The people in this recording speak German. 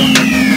Musik